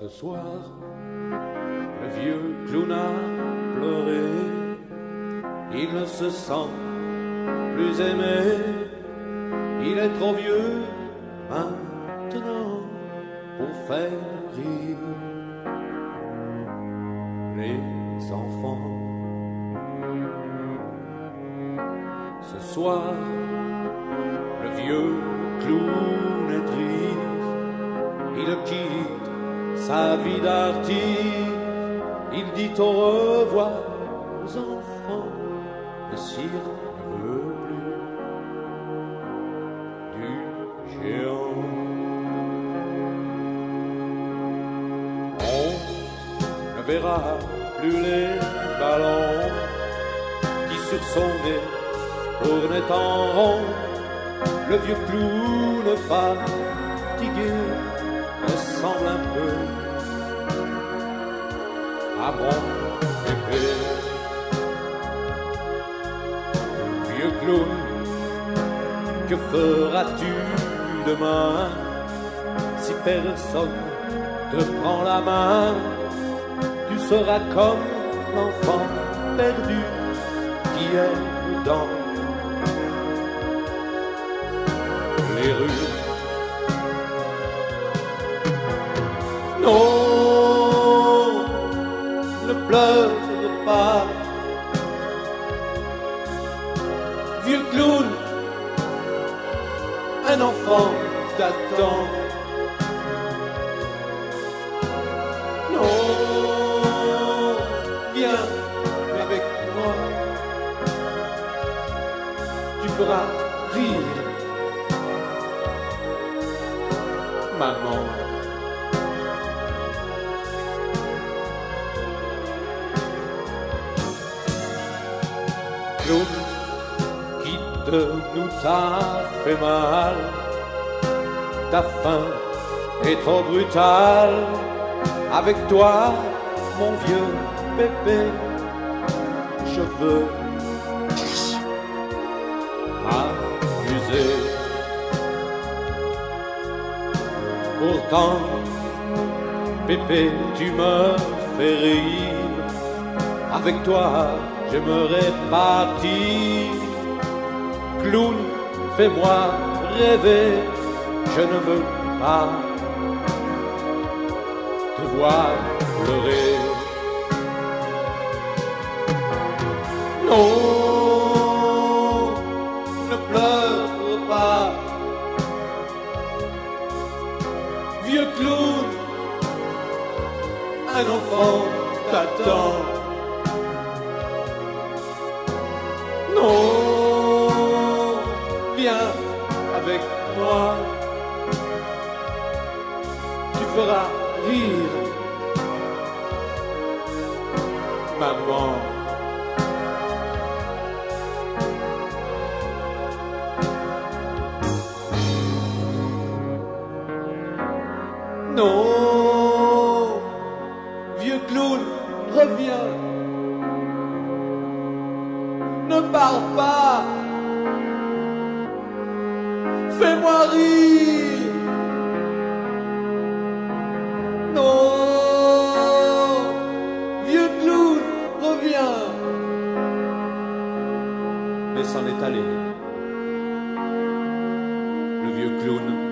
Ce soir, le vieux clown a pleuré. Il ne se sent plus aimé. Il est trop vieux maintenant pour faire rire les enfants. Ce soir, le vieux clown est triste. Il quitte sa vie d'artiste. Il dit au revoir aux enfants. Le cirque ne veut plus du géant. On ne verra plus les ballons qui sur son nez tournaient en rond. Le vieux clown fatigué ressemble un peu à mon bébé. Vieux clown, que feras-tu demain si personne te prend la main? Tu seras comme l'enfant perdu qui est dans les rues. Non, ne pleure pas, vieux clown, un enfant t'attend. Non, viens avec moi, tu feras rire maman. Claude, quitte-nous, ça fait mal. Ta fin est trop brutale. Avec toi, mon vieux bébé, je veux m'amuser. Pourtant, Pépé, tu me fais rire. Avec toi, j'aimerais partir. Clown, fais-moi rêver. Je ne veux pas te voir pleurer. Non, ne pleure pas. Vieux clown, un enfant t'attend. Avec moi. Tu feras rire maman. Non, vieux clown, reviens. Ne parle pas. Fais-moi rire. Non, vieux clown, reviens. Mais s'en est allé. Le vieux clown